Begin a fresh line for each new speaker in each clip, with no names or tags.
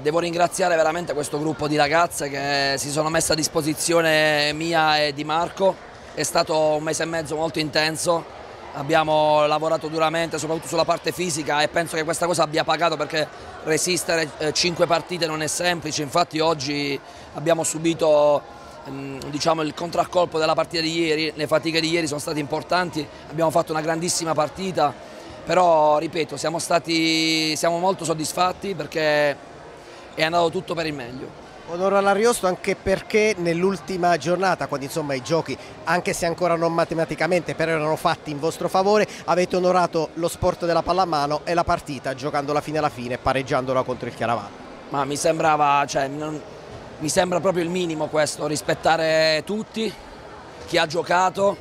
devo ringraziare veramente questo gruppo di ragazze che si sono messe a disposizione mia e di Marco, è stato un mese e mezzo molto intenso, abbiamo lavorato duramente soprattutto sulla parte fisica e penso che questa cosa abbia pagato perché resistere eh, cinque partite non è semplice, infatti oggi abbiamo subito mm, diciamo, il contraccolpo della partita di ieri, le fatiche di ieri sono state importanti, abbiamo fatto una grandissima partita, però ripeto siamo, stati, siamo molto soddisfatti perché è andato tutto per il meglio.
Onore all'Ariosto anche perché nell'ultima giornata, quando insomma i giochi, anche se ancora non matematicamente, però erano fatti in vostro favore, avete onorato lo sport della pallamano e la partita giocandola fine alla fine, pareggiandola contro il Chiaravallo.
Ma mi sembrava, cioè, non, mi sembra proprio il minimo questo, rispettare tutti, chi ha giocato,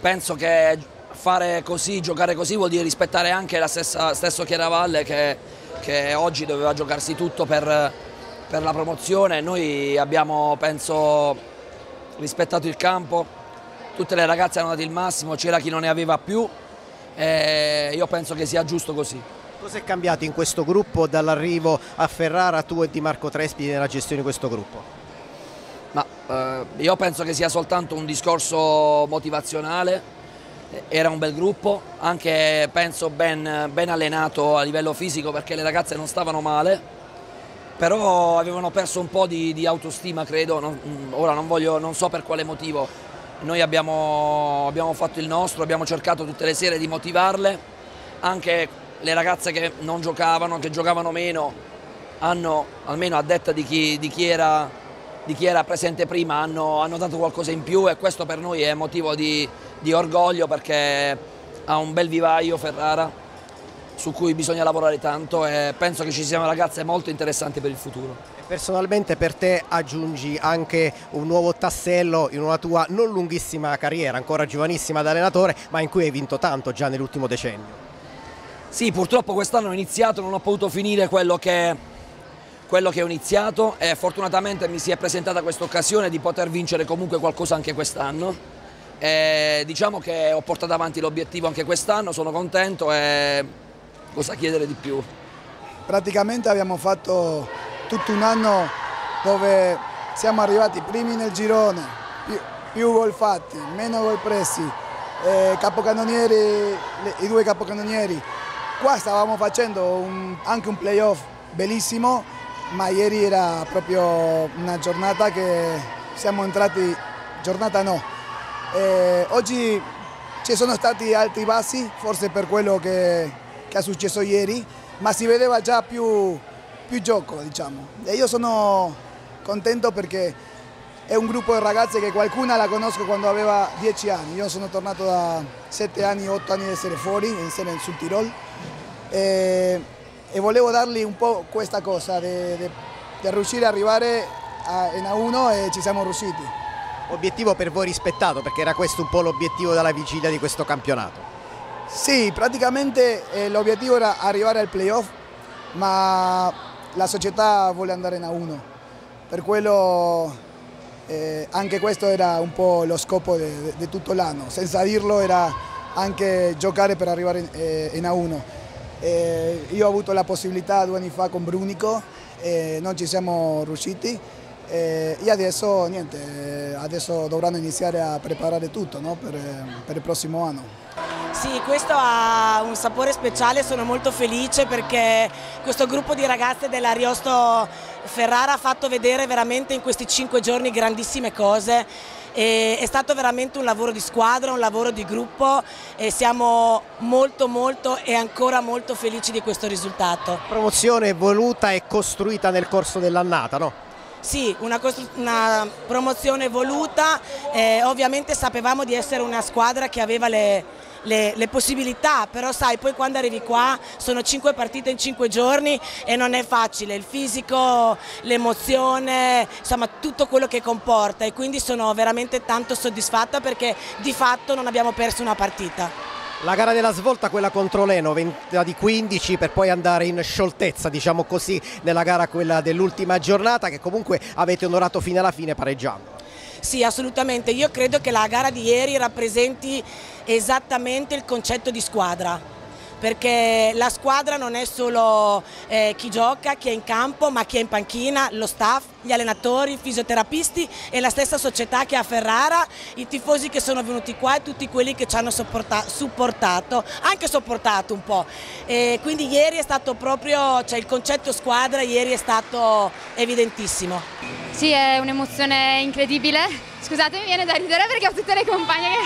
penso che fare così, giocare così vuol dire rispettare anche la stessa, stesso Chiaravalle che, che oggi doveva giocarsi tutto per per la promozione, noi abbiamo penso rispettato il campo, tutte le ragazze hanno dato il massimo, c'era chi non ne aveva più. E io penso che sia giusto così.
Cosa è cambiato in questo gruppo dall'arrivo a Ferrara, tu e Di Marco Trespi nella gestione di questo gruppo?
Ma, eh, io penso che sia soltanto un discorso motivazionale, era un bel gruppo, anche penso ben, ben allenato a livello fisico perché le ragazze non stavano male però avevano perso un po' di, di autostima credo, non, ora non, voglio, non, so per quale motivo, noi abbiamo, abbiamo, fatto il nostro, abbiamo cercato tutte le sere di motivarle, anche le ragazze che non giocavano, che giocavano meno, hanno, almeno a detta di chi, di chi, era, di chi era, presente prima, hanno, hanno, dato qualcosa in più e questo per noi è motivo di, di orgoglio perché ha un bel vivaio Ferrara su cui bisogna lavorare tanto e penso che ci siano ragazze molto interessanti per il futuro.
Personalmente per te aggiungi anche un nuovo tassello in una tua non lunghissima carriera, ancora giovanissima da allenatore, ma in cui hai vinto tanto già nell'ultimo decennio.
Sì, purtroppo quest'anno ho iniziato, non ho potuto finire quello che, quello che ho iniziato e fortunatamente mi si è presentata questa occasione di poter vincere comunque qualcosa anche quest'anno. Diciamo che ho portato avanti l'obiettivo anche quest'anno, sono contento e cosa chiedere di più?
Praticamente abbiamo fatto tutto un anno dove siamo arrivati primi nel girone, più, più gol fatti, meno gol presi, eh, capocannonieri, i due capocannonieri. Qua stavamo facendo un, anche un playoff bellissimo, ma ieri era proprio una giornata che siamo entrati, giornata no. Eh, oggi ci sono stati alti bassi, forse per quello che che è successo ieri, ma si vedeva già più, più gioco, diciamo. E io sono contento perché è un gruppo di ragazze che qualcuna la conosco quando aveva 10 anni. Io sono tornato da 7 anni, 8 anni di essere fuori, insieme sul Tirol. E, e volevo dargli un po' questa cosa, di riuscire ad arrivare a, in A1 e ci siamo riusciti.
Obiettivo per voi rispettato, perché era questo un po' l'obiettivo della vigilia di questo campionato.
Sì, praticamente eh, l'obiettivo era arrivare al playoff, ma la società vuole andare in A1. Per quello eh, anche questo era un po' lo scopo di tutto l'anno. Senza dirlo era anche giocare per arrivare in, eh, in A1. Eh, io ho avuto la possibilità due anni fa con Brunico, non ci siamo riusciti e adesso, niente, adesso dovranno iniziare a preparare tutto no? per, per il prossimo anno.
Sì, questo ha un sapore speciale, sono molto felice perché questo gruppo di ragazze dell'Ariosto Ferrara ha fatto vedere veramente in questi cinque giorni grandissime cose. E è stato veramente un lavoro di squadra, un lavoro di gruppo e siamo molto molto e ancora molto felici di questo risultato.
Promozione voluta e costruita nel corso dell'annata, no?
Sì, una, una promozione voluta, eh, ovviamente sapevamo di essere una squadra che aveva le, le, le, possibilità, però sai, poi quando arrivi qua sono cinque partite in cinque giorni e non è facile, il fisico, l'emozione, insomma tutto quello che comporta e quindi sono veramente tanto soddisfatta perché di fatto non abbiamo perso una partita.
La gara della svolta, quella contro Leno, 20 di 15 per poi andare in scioltezza, diciamo così, nella gara quella dell'ultima giornata che comunque avete onorato fino alla fine pareggiando.
Sì, assolutamente. Io credo che la gara di ieri rappresenti esattamente il concetto di squadra. perché la squadra non è solo eh, chi gioca, chi è in campo, ma chi è in panchina, lo staff, gli allenatori, i fisioterapisti e la stessa società che ha Ferrara, i tifosi che sono venuti qua e tutti quelli che ci hanno supportato, anche sopportato un po'. E quindi ieri è stato proprio, cioè il concetto squadra ieri è stato evidentissimo.
Sì, è un'emozione incredibile. Scusate, mi viene da ridere perché ho tutte le compagne che...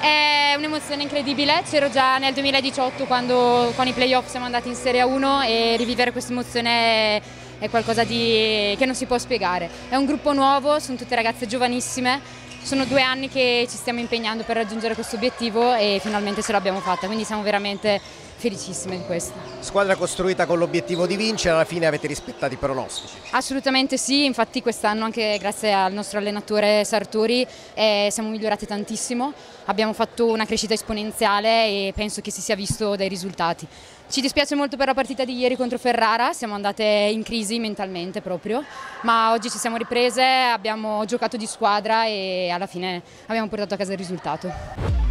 Ah! È un'emozione incredibile, c'ero già nel 2018 quando con i playoff siamo andati in Serie 1 e rivivere questa emozione è qualcosa di... che non si può spiegare. È un gruppo nuovo, sono tutte ragazze giovanissime, sono due anni che ci stiamo impegnando per raggiungere questo obiettivo e finalmente ce l'abbiamo fatta, quindi siamo veramente felicissime di questo.
Squadra costruita con l'obiettivo di vincere, alla fine avete rispettato i pronostici?
Assolutamente sì, infatti quest'anno anche grazie al nostro allenatore Sartori eh, siamo migliorati tantissimo, abbiamo fatto una crescita esponenziale e penso che si sia visto dai risultati. Ci dispiace molto per la partita di ieri contro Ferrara, siamo andate in crisi mentalmente proprio, ma oggi ci siamo riprese, abbiamo giocato di squadra e alla fine abbiamo portato a casa il risultato.